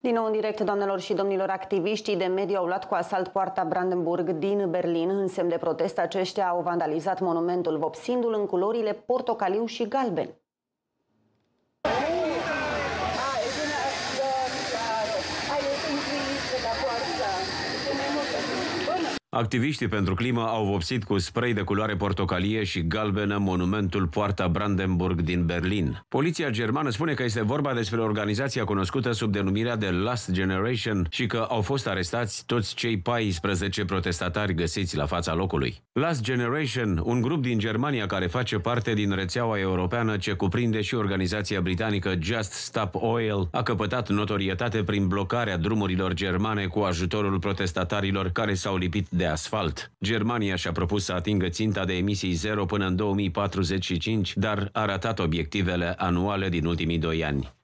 Din nou în direct, doamnelor și domnilor, activiștii de mediu au luat cu asalt poarta Brandenburg din Berlin. În semn de protest, aceștia au vandalizat monumentul, vopsindu-l în culorile portocaliu și galben. Activiștii pentru climă au vopsit cu spray de culoare portocalie și galbenă monumentul Poarta Brandenburg din Berlin. Poliția germană spune că este vorba despre organizația cunoscută sub denumirea de Last Generation și că au fost arestați toți cei 14 protestatari găsiți la fața locului. Last Generation, un grup din Germania care face parte din rețeaua europeană ce cuprinde și organizația britanică Just Stop Oil, a căpătat notorietate prin blocarea drumurilor germane cu ajutorul protestatarilor care s-au lipit de asfalt. Germania și-a propus să atingă ținta de emisii zero până în 2045, dar a ratat obiectivele anuale din ultimii doi ani.